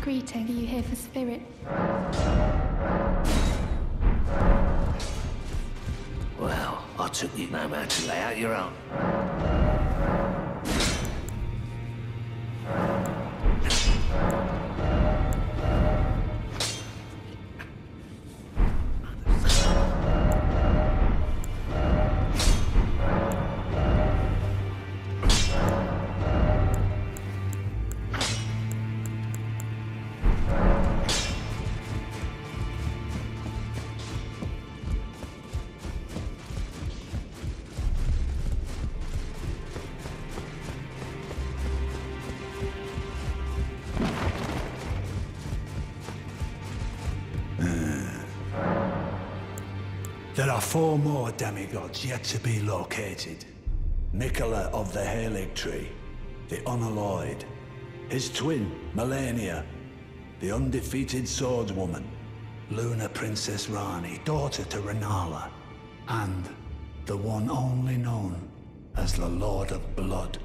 Greeting, are you here for spirit? Well, I took you no man to lay out your own. There are four more demigods yet to be located. Miquella of the Haligtree, the Unalloyed, his twin, Malenia, the undefeated swordswoman, Lunar Princess Ranni, daughter to Rennala, and the one only known as the Lord of Blood.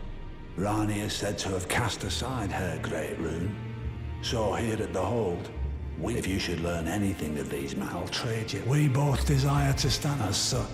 Ranni is said to have cast aside her great rune, so here at the Hold, if you should learn anything of these men, I'll trade you. We both desire to stand as such.